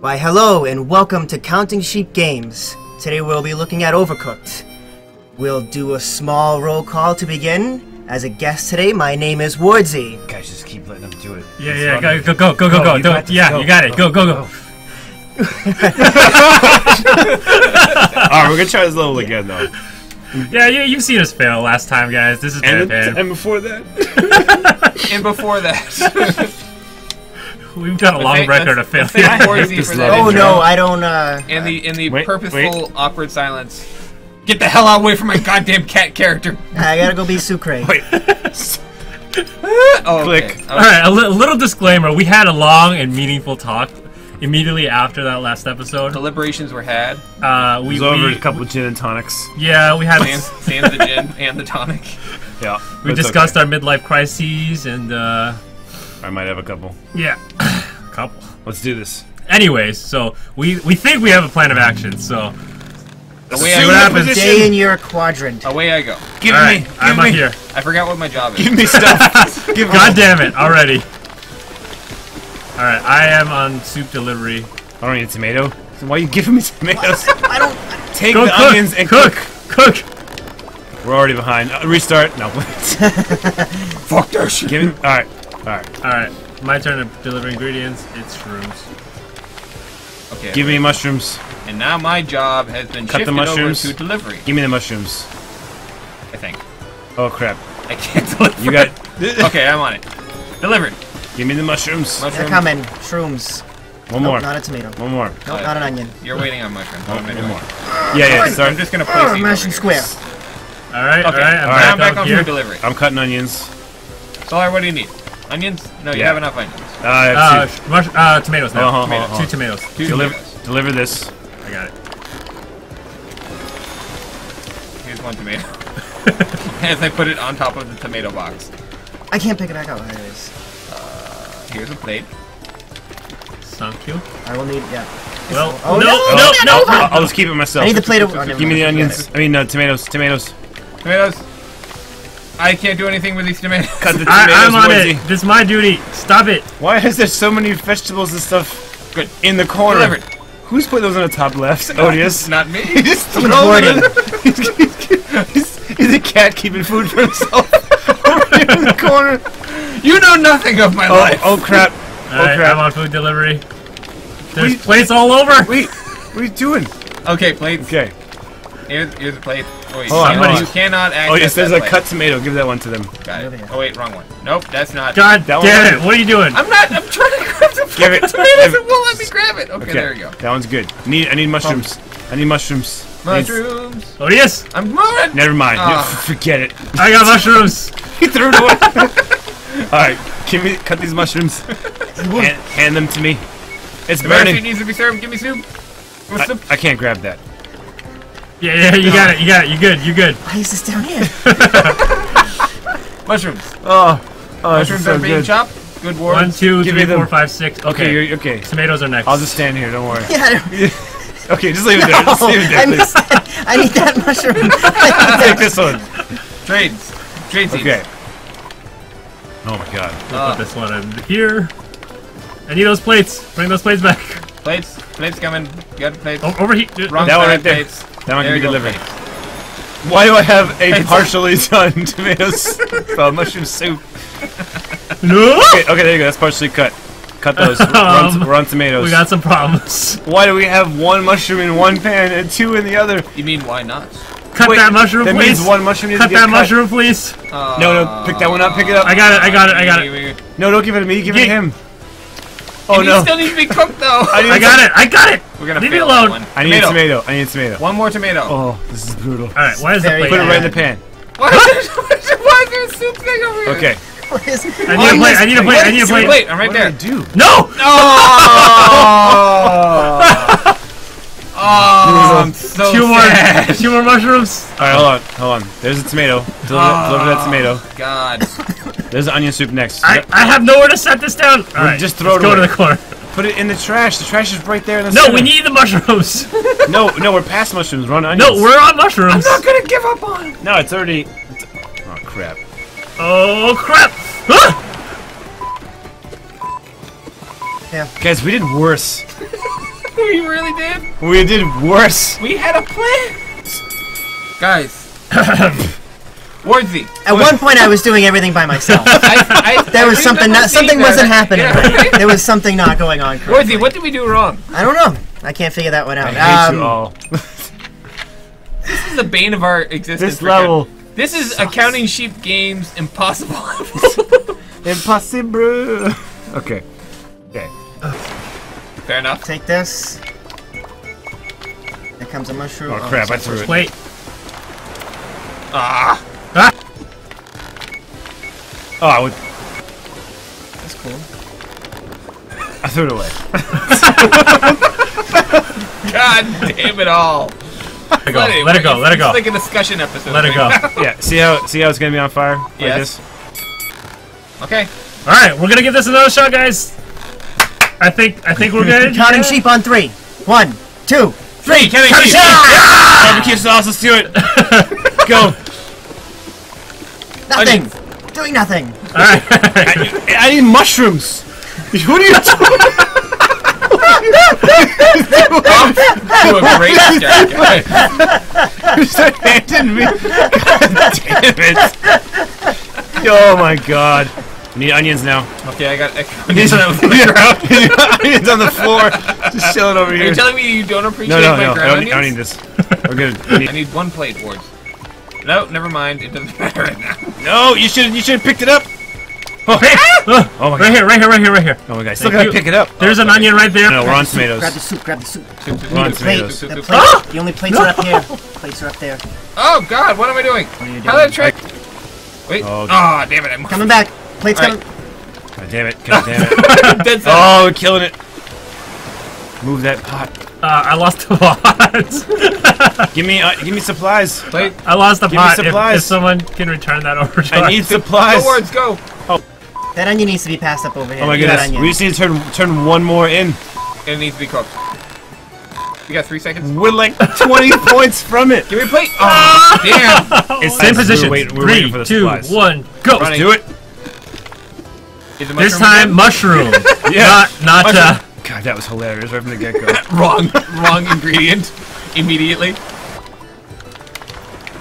Why, hello, and welcome to Counting Sheep Games. Today we'll be looking at Overcooked. We'll do a small roll call to begin. As a guest today, my name is Wardzy. Guys, just keep letting them do it. Yeah, It's yeah, go, go, go, go, go, Go, go. Do it. Yeah, Go, you got it. Go, go, go. Oh. Alright, we're gonna try this level again though. Yeah, yeah, you've seen us fail last time, guys. This is And, bad, man. and before that, And before that, We've got a long thank- record let's- of fail. let's thank Horsey This for Oh intro. no, I don't, uh. And the in the Wait, purposeful awkward silence. Get the hell out away from my goddamn cat character. I gotta go be Sucre. wait, Oh, Click. okay. All right, a li- little disclaimer: we had a long and meaningful talk immediately after that last episode. Deliberations were had. Uh, it we, was over we a couple of gin and tonics. yeah, we had Sans, sans the gin and the tonic. Yeah, we discussed okay. our midlife crises and uh, I might have a couple. yeah, a couple. Let's do this. Anyways, so we we think we have a plan of action. So Away See I what go. happens. Position. Stay in your quadrant. Away I go. Give all me, give I'm me, up here. I forgot what my job is. give me stuff. give God damn it! Already. All right, I am on soup delivery. I don't need a tomato. So why are you giving me tomatoes? I don't. Take Go the cook, onions and cook, cook. cook. We're already behind. Uh, restart. No. Fuck this. Give me. All right. All right. All right, my turn to deliver ingredients. It's shrooms. Okay. Give me mushrooms. And now my job has been Cut the shifted over mushrooms. to delivery. Give me the mushrooms. I think. Oh crap. I can't deliver. You got. Okay, I'm on it. Delivered. Give me the mushrooms. They're coming. Shrooms. One Nope, more. not a tomato. One more. Nope, not an onion. You're waiting on mushrooms. What am I One doing? more. Yeah, yeah. So I'm just gonna place these mash and over square. All right, Okay, all right. I'm now back, I'm back out on here. food delivery. I'm cutting onions. Solar, what do you need? Onions? No, you Yeah. have enough onions. Uh, I have Uh, two. mush- uh, tomatoes now. Uh-huh, Tomatoes. uh-huh. Two tomatoes. Two Deliver, tomatoes. deliver this. I got it. Here's one tomato. As I put it on top of the tomato box. I can't pick it back up. There it is. Here's a plate. Thank you. I will need. Yeah. Well, Oh, no, no, no, no, no. no, I'll, I'll just keep it myself. I need the plate of. Give me the onions. I mean, uh, tomatoes. Tomatoes. Tomatoes. I can't do anything with these tomatoes. Cut the tomatoes. I, I'm on it. This is my duty. Stop it. Why is there so many vegetables and stuff Good. in the corner? Delivered. Who's put those on the top left? Odious. Not me. He just threw Hoarding. it. He's, he's a cat keeping food for himself over here in the corner. You know nothing of my Oh, life. oh crap. All right, crap. I'm on food delivery. There's Wait. plates all over. Wait, what are you doing? Okay, plates. Okay. Here's, here's a plate. Oh, wait, Hold on, you, hold cannot- on. you cannot access Oh yes, there's that a plate. cut tomato. Give that one to them. Got it. Oh wait, wrong one. Nope, that's not. God That one damn right. it! What are you doing? I'm not. I'm trying to grab the Give it- tomatoes. give- It won't let me grab it. Okay, Okay, there we go. That one's good. Need I need mushrooms. I need mushrooms. Mushrooms. Oh yes! I'm moving. Never mind. Ah. Forget it. I got mushrooms. He threw it away. All right, give me cut these mushrooms. hand, hand them to me. It's The mayo soup burning. needs to be served. Give me soup. I, soup? I can't grab that. Yeah, yeah, you got it. You got it. You good. You good. Why is this down here? Mushrooms. Oh, oh, this is Mushrooms so are being good. chopped. Good work. One, two, Give three, me them. four, five, six. Okay, Okay. you're okay. Tomatoes are next. I'll just stand here. Don't worry. Yeah, I don't- Okay, just leave it there. Just leave it there, I please. missed that. I need that mushroom. Take this one. Trades. Trade seeds. Okay. Oh my god. Put this one in here. I need those plates. Bring those plates back. Plates. Plates coming. Got plates. Oh, over here. Wrong That one side right there. plates. That one There can be delivered. plates. Why do I have a It's- partially done tomato? Uh, mushroom soup. No. Okay, okay, there you go. That's partially cut. Cut those. We're on, Um, we're on tomatoes. We got some problems. Why do we have one mushroom in one pan and two in the other? You mean why not? Cut Wait, that mushroom, That please. means one mushroom needs cut to get that cut. mushroom, please. Uh, No, no, pick that one up. Pick it up. I got it. I got it. I got it. No, don't give it to me. Give it to him. Oh it no. still needs to be cooked though. I I got it. I got it. We're gonna Leave me fail that alone. one. I need a tomato. I need a tomato. One more tomato. Oh, this is brutal. All right. Why is the plate? Put it right in the pan. Why is there, why is there a soup thing over here? Okay. What is- I need a plate. I need a plate. I need a Soup plate. plate. I'm right What there. did I do? No. Oh, oh I'm so Two more. Two more mushrooms. All right, hold on, hold on. There's a tomato. Deliver, deliver that tomato. God. There's onion soup next. I, I have nowhere to set this down. All right. just throw let's it go away. to the corner. Put it in the trash. The trash is right there in the No, center. we need the mushrooms. No, no, we're past mushrooms. We're on onions. no, we're on mushrooms. I'm not gonna give up on. No, it's already. It's, oh crap! Oh crap! Ah! Guys, we did worse. We really did. We did worse. We had a plan. Guys. Wardzy. At one point, I was doing everything by myself. I, I, There was something not, something seeing wasn't that. happening. Yeah, right? There was something not going on. Wardzy, correctly. what did we do wrong? I don't know. I can't figure that one I out. hate Um, you all. This is the bane of our existence. This for level, This is accounting sheep games impossible. impossible. Okay. Okay. Fair enough. Take this. There comes a mushroom. Oh crap! I threw it. Wait. Ah. Ah! Oh, I would. That's cool. I threw it away. God damn it all. Let it go. Let it go. Let it go. It's like a discussion episode. Let it go. right Yeah. See how see how it's gonna be on fire? Like Yes. this? Okay. All right, we're gonna give this another shot, guys. I think I think we're good. Counting Yeah. sheep on three. One, two, Three. Counting Counting sheep. sheep. Barbecue sauce. Let's do it. Go. nothing. Doing nothing. All right. I, I need mushrooms. What are you doing? Do a great job, guys. Just handed me. God damn it. Oh my god. I need onions now. Okay, I got. Onions on the onions on the floor. Just chilling over Are here. you telling me you don't appreciate No, no, my no. I ground don't, need- I don't need this. We're good. I need- need one plate, Wards. No, never mind. It doesn't matter right now. No, you should you should have picked it up. Oh, Oh, Oh my right here, right here, right here, right here. Oh my god. Still Thank gotta pick it up. There's an onion right there. No, we're on tomatoes. Grab the soup. Grab the soup. We're on Plate. tomatoes. The, plate. Ah! the only plates are up here. Plates are up there. Oh God, what am I doing? What are you How did I doing? trick? Wait. Oh. Oh, damn it! I'm Coming back. Plates All right. coming. God damn it. God damn it. dead. Oh, we're killing it. Move that pot. Uh, I lost the pot. Give me uh, give me supplies. Plate. I lost the Give me pot. If, supplies. if someone can return that over to I us. need Go, supplies. Wards, go. That onion needs to be passed up over here. Oh my goodness. We just need to turn turn one more in. It needs to be cooked. We got three seconds. We're like 20 points from it. Give me a plate. Oh, damn. It's Same position. We're, wait, we're Three, waiting for the two, supplies. one, go. Running. Do it. Is This time, again? mushroom. Yeah. Not, not. Uh, God, that was hilarious right from the get go. wrong, wrong ingredient. Immediately.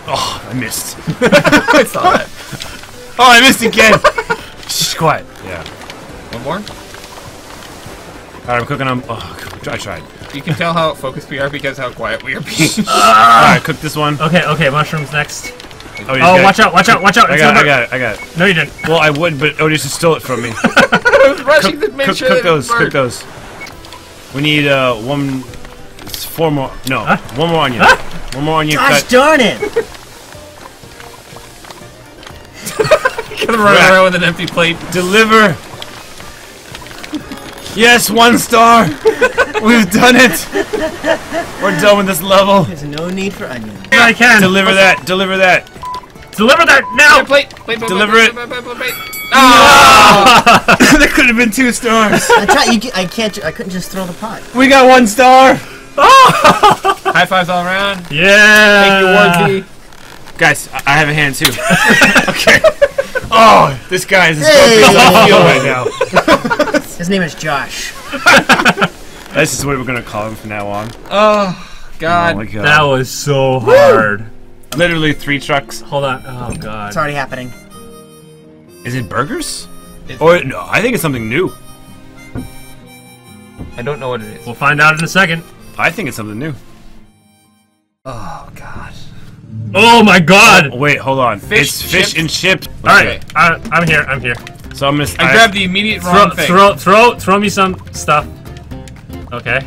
oh, I missed. I saw that. Oh, I missed again. Shh, quiet. Yeah. One more. All right, I'm cooking them. Oh, I tried. You can tell how focused we are because how quiet we are being. All right, cook this one. okay, okay. Mushrooms next. Oh, Oh, got watch it. out! Watch out! Watch out! I got, it, I got it. I got it. No, you didn't. Well, I would, but Otis just stole it from me. I was rushing cook, to make cook, sure cook those. it Cook those. We need uh one, four more. No, Huh? one more onion. One more onion Gosh cut. darn it! Gonna run Right. around with an empty plate. Deliver. Yes, one star. We've done it. We're done with this level. There's no need for onion. I can Deliver that. Deliver that. Deliver that now. Plate, plate, plate, Deliver plate, it. Oh! there could have been two stars. I tried. You, I can't. I couldn't just throw the pot. We got one star. Oh! High fives all around. Yeah. Thank you, Wardzy. Guys, I I have a hand too. okay. Oh, this guy is Hey. as I feel right now. His name is Josh. This is what we're gonna call him from now on. Oh, Oh God. my god. That was so hard. Literally three trucks. Hold on. Oh god. It's already happening. Is it burgers? It's- Or no, I think it's something new. I don't know what it is. We'll find out in a second. I think it's something new. Oh, God. Oh my god. Oh, wait, hold on. Fish, it's fish chips. and chips. All right, I, I'm here. I'm here. So I'm gonna. I grabbed the immediate Throw, wrong thing. throw, throw, throw me some stuff. Okay.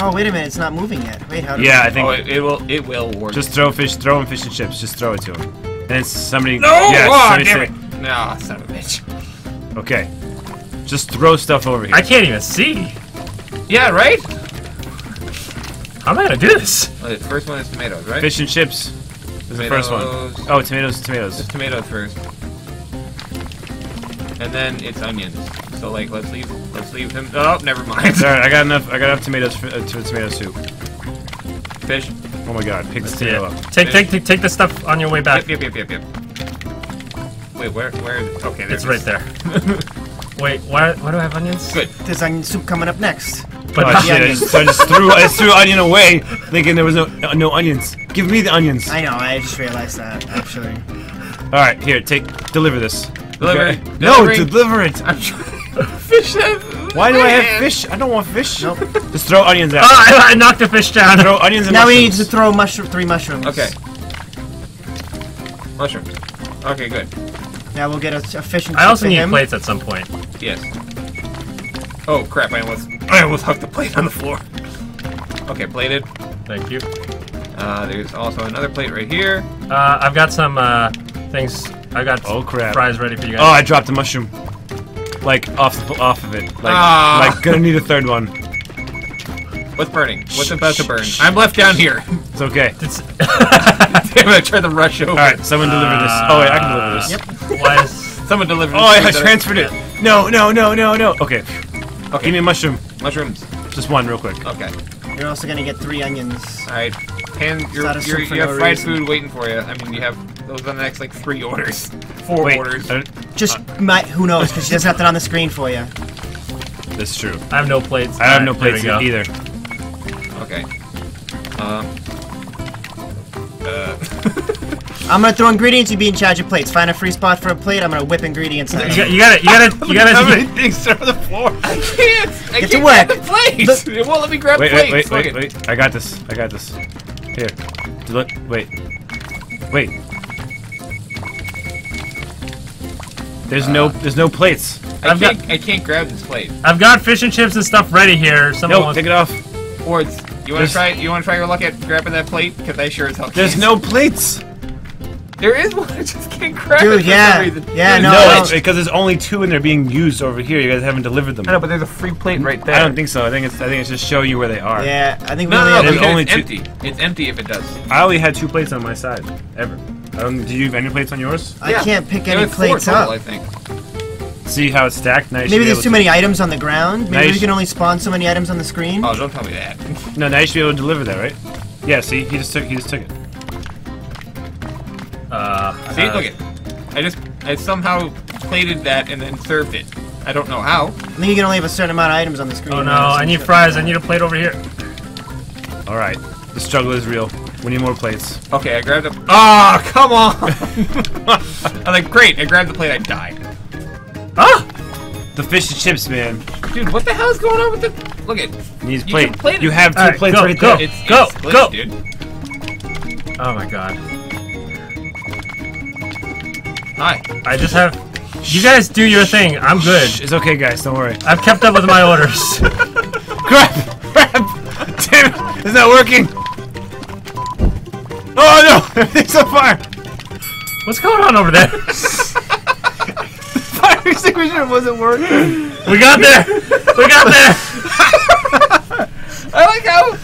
Oh wait a minute. It's not moving yet. Wait, how? Do Yeah, I think. Oh, it, it will. It will work. Just throw fish. Throw him fish and chips. Just throw it to him. And then somebody. no. Yeah, oh, somebody damn say- it. No, son of a bitch. Okay. Just throw stuff over here. I can't even see. Yeah, right. How am I gonna do this? Well, the first one is tomatoes, right? Fish and chips. Is the first one. Oh, tomatoes, tomatoes. Just tomatoes first. And then it's onions. So like, let's leave. Let's leave him. Oh, never mind. Alright, I got enough. I got enough tomatoes for, uh, to tomato soup. Fish. Oh my god, pick the tomato up. Take, take, take, take the stuff on your way back. Yep, yep, yep, yep, yep. Wait, where, where is it? Okay, there It's it right there. Wait, why, why do I have onions? Good. There's onion soup coming up next. But oh shit! I just, so I just threw I just threw onion away, thinking there was no uh, no onions. Give me the onions. I know, I just realized that, actually. All right, here, take deliver this. Deliver. Okay. No, deliver it. I'm trying. Fish. Why do I have fish? I don't want fish. Nope. Just throw onions out. Oh, I, I knocked the fish down. Throw onions and Now we need to throw mushroom, three mushrooms. Okay. Mushrooms. Okay, good. Now we'll get a, a fish and I also need him. plates at some point. Yes. Oh crap! I almost, I almost hucked the plate on the floor. Okay, plated. Thank you. Uh, there's also another plate right here. Uh, I've got some uh, things. I got Oh, crap. fries ready for you guys. Oh. I dropped a mushroom. Like off off of it. Like Ah. like gonna need a third one. What's burning? What's about to burn? I'm left down here. It's okay. It's, Damn it! I tried to rush over. All right, someone deliver this. Oh wait, I can deliver this. Yep. why is Someone delivered. Oh, I, I food transferred it. No, no, no, no, no. Okay, Okay. give me a mushroom. mushrooms. Just one, real quick. Okay. You're also gonna get three onions. All right. Pan, you're, you're, you have no fried reason. food waiting for you. I mean, you have those are the next like three orders, four Wait, orders. uh, Just might, who knows? Because she doesn't have that on the screen for you. that's true. I have no plates. I have no plates we either. Okay. Um. Uh, I'm gonna throw ingredients. You be in charge of plates. Find a free spot for a plate. I'm gonna whip ingredients. You, got, you gotta, you gotta, you How many things are on the floor? I can't. I Get can't to grab work. the plates. It won't let me grab Wait, plates. wait, wait, Look wait, wait. I got this. I got this. Here. Look. Wait. Wait. There's no. Uh, there's no plates. I I've can't. I can't grab this plate. I've got fish and chips and stuff ready here. Someone No, wants. take it off. Or it's, you want There's- to try? You want to try your luck at grabbing that plate? Because I sure as hell can't. There's no plates. There is one. I just can't grab it. For yeah. some reason. Yeah, There's no, No, no. it's because there's only two and they're being used over here. You guys haven't delivered them. I know, but there's a free plate right there. I don't think so. I think it's. I think it's just showing you where they are. Yeah, I think we No, only no, no. have There's Because only it's two- empty. It's empty if it does. I only had two plates on my side ever. I don't. You have any plates on yours? I can't pick There any plates total, up. I think. See how it's stacked? Now you Maybe there's too to- many items on the ground. Maybe Nice. we can only spawn so many items on the screen. Oh, don't tell me that. No, now you should be able to deliver that, right? Yeah. See, he just took. He just took it. Uh, See, uh, look it. I just I somehow plated that and then served it. I don't know how. I think you can only have a certain amount of items on the screen. Oh no. I need fries. I need a plate over here. All right. The struggle is real. We need more plates. Okay, I grabbed the. Ah, come on! I'm like, great. I grabbed the plate. I died. Ah! The fish and chips, man. Dude, what the hell is going on with the? Look at. Needs You plate. plate. You have two All right, plates go, right go. there. It's, Go, it's glitched, go. dude. Oh my god. Hi. I just have. You guys do your thing. I'm good. Shh, It's okay, guys. Don't worry. I've kept up with my orders. Crap! Crap! Damn it! It's not working! Oh no! Everything's on fire! What's going on over there? Fire extinguisher wasn't working! We got there. We got there. I like how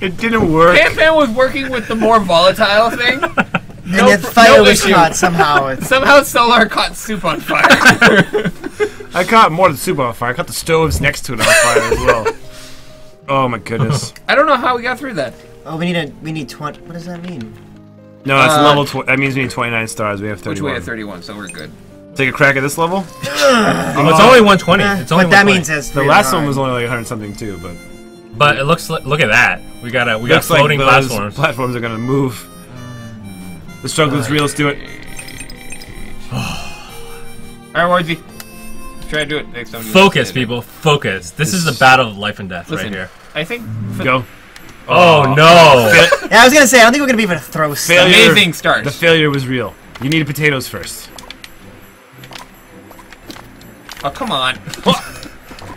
It didn't work. Pan Pan was working with the more volatile thing. And No the fire no was issue. caught somehow. Somehow Solar caught soup on fire. I caught more than soup on fire. I caught the stoves next to it on fire as well. Oh my goodness. I don't know how we got through that. Oh, we need a we need twenty. What does that mean? No, that's Uh, level. Tw- that means we need 29 stars. We have 31. Which we have 31, so we're good. Take a crack at this level. Oh, it's only 120. Eh, It's only what that means is The last one was only like 100 something too, but But it looks like. Look at that. We got a. We got looks like floating those platforms. platforms are gonna move. The struggle is real. Let's do it. Alright, Wardzy. Try to do it next time. Focus, people. Focus. This is the battle of life and death Listen, right here. I think Go. Oh, oh no. Yeah, I was gonna say I don't think we're gonna be able to throw stuff. Failure. amazing start. The failure was real. You needed potatoes first. oh, come on. Oh.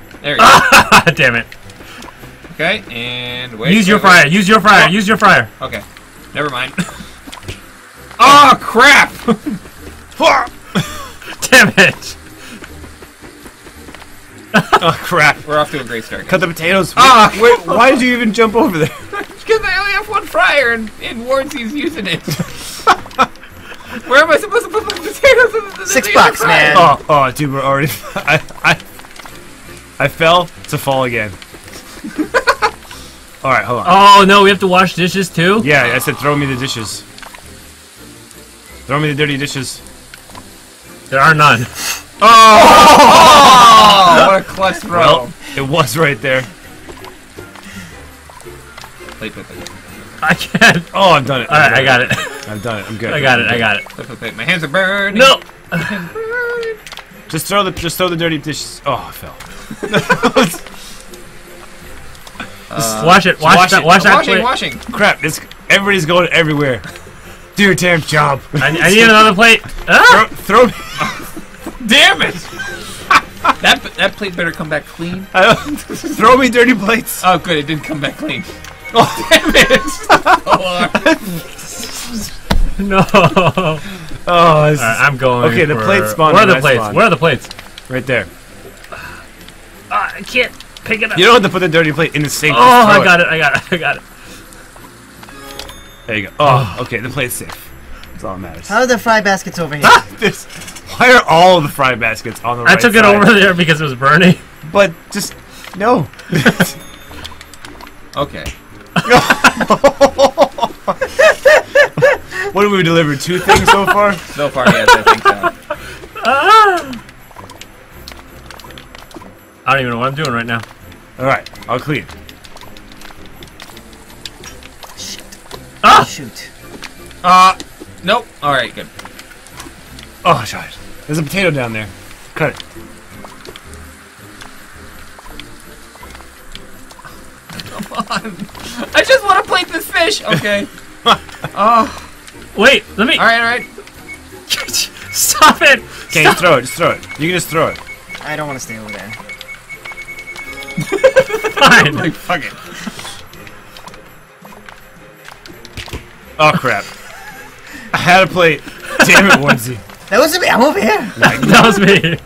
there you go. Damn it. Okay, and wait. Use your wait, wait. fryer. Use your fryer. Use your fryer. Okay, never mind. oh, crap! Damn it. Oh crap! We're off to a great start. Cut the potatoes. Ah! Wait, why did you even jump over there? Because I only have one fryer and, and Wardzy's using it. Where am I supposed to put the potatoes in the Six bucks, fryer? man. Oh, oh, dude, we're already. I, I, I fell to fall again. All right, hold on. Oh no, we have to wash dishes too. Yeah, I said throw me the dishes. Throw me the dirty dishes. There are none. Oh, what a clutch throw! Well, it was right there. Plate, plate, plate, I can't. Oh, I've done it. All right, I got it. I've done it. I'm good. I got it. I got it. My hands are burning. No. Just throw the just throw the dirty dishes. Oh, I fell. wash it. Wash, wash that. it. Wash that washing, plate. washing. Crap! It's everybody's going everywhere. Do your damn job. I, I need another plate. Ah! throw, throw me, Damn it! that that plate better come back clean. throw me dirty plates. Oh, good, it didn't come back clean. Oh, damn it! No. Oh, it's Alright, I'm going. Okay, the for- plate spawned Where are the plates? spawned. Where are the plates? right there. Ah, I can't pick it up. You don't have to put the dirty plate in the sink. oh, I got it. I got it. I got it. There you go. Oh, okay. The plate's safe. That's all that matters. How are the fry baskets over here? This- why are all of the fry baskets on the right? I right took it side? over there because it was burning. But just no. okay. What have we delivered? Two things so far. So far, yes, I think so. I don't even know what I'm doing right now. All right, I'll clean. Ah! Shoot. Uh, nope. All right, good. Oh, shit. There's a potato down there. Cut it. Come on. I just want to plate this fish. Okay. oh, Wait, let me. all right, all right. Stop it! Okay, just throw it. Just throw it. You can just throw it. I don't want to stay over there. Fine. Like, fuck it. Oh crap! I had a plate. Damn it, Wardzy. That wasn't me. I'm over here. that was me.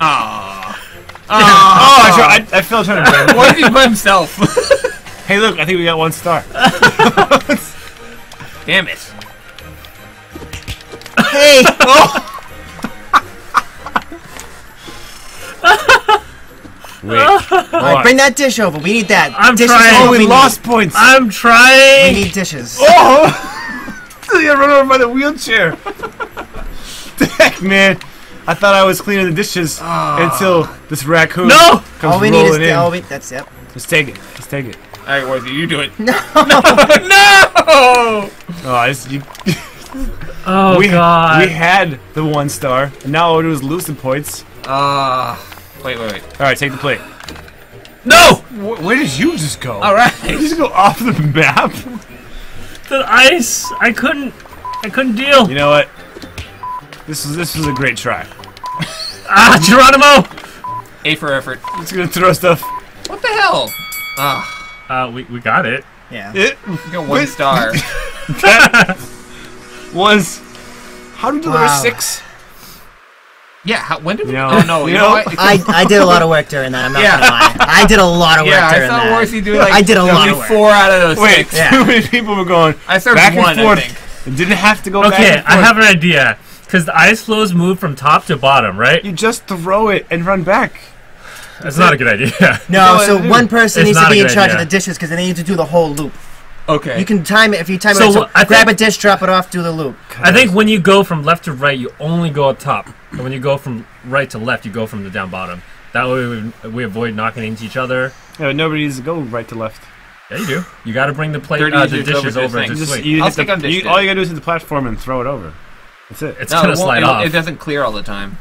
Ah. Oh, I, try, I, I fell trying to grab What did he by himself? Hey, look! I think we got one star. Damn it. Hey. Wait. All right, bring that dish over. We need that. I'm dishes trying. Oh, what we need. lost points. I'm trying. We need dishes. Oh! You got run over by the wheelchair. Heck, man. I thought I was cleaning the dishes until this raccoon No! comes All we need is rolling the. in. All we, that's yep. Just take it. Just take it. All right, Wardzy, you do it. No. Oh, it's, you, Oh we, god. we had the one star, and now all we do is lose some points. Ah. wait, wait, wait. All right, take the plate. no! Wh- where did you just go? All right. Did you just go off the map? The ice. I couldn't. I couldn't deal. You know what? This was this was a great try. Ah, Geronimo. A for effort. Just gonna throw stuff. What the hell? Ah. Uh, we we got it. Yeah. It You got one Wait. star. that was. How did we deliver Wow. six? Yeah. How, when did we? No. Oh no. You You know know, what? I, I did a lot of work during that. I'm not Yeah. gonna lie. I did a lot of work yeah, I during saw that. Wardzy do like I did a lot of work. four out of those Wait, six. Yeah. too many people were going I served back one, and I forth. think. Didn't have to go back Okay, and I have an idea. Because the ice flows move from top to bottom, right? You just throw it and run back. That's not a good idea. No, No, so one person it's needs to be in charge idea. of the dishes because they need to do the whole loop. Okay. You can time it if you time So it. So I grab think- a dish, drop it off, do the loop. I think when you go from left to right, you only go up top. And when you go from right to left, you go from the down bottom. That way we, we avoid knocking into each other. Yeah, but nobody needs to go right to left. Yeah, you do. You got to bring the plate, uh, the dishes over dishes over the to sink. Just, swing. you I'll stick the, on dish you, all you gotta do is hit the platform and throw it over. That's it. It's no, gonna it, slide off. it doesn't clear all the time.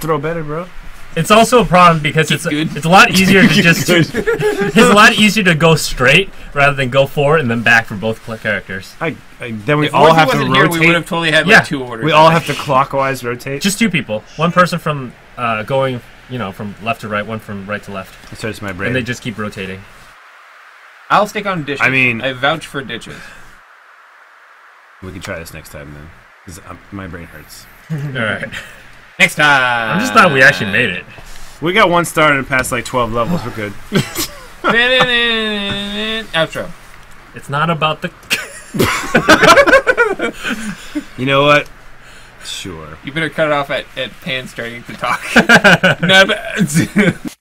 throw better, bro. It's also a problem because it's good. it's a lot easier to just Good. it's a lot easier to go straight rather than go forward and then back for both characters. I, I, then we if all Wardzy have to wasn't here, we would have rotate. totally had Yeah. like two orders. We all have to clockwise rotate. Just two people, one person from uh, going, you know, from left to right, one from right to left, It starts my brain. and they just keep rotating. I'll stick on dishes. I mean- I vouch for ditches. we can try this next time then, because my brain hurts. All right, Next time. I'm just glad we actually made it. We got one star and past like twelve levels. We're good. Outro. It's not about the. You know what? Sure. You better cut it off at, at Pan starting to talk. no, but-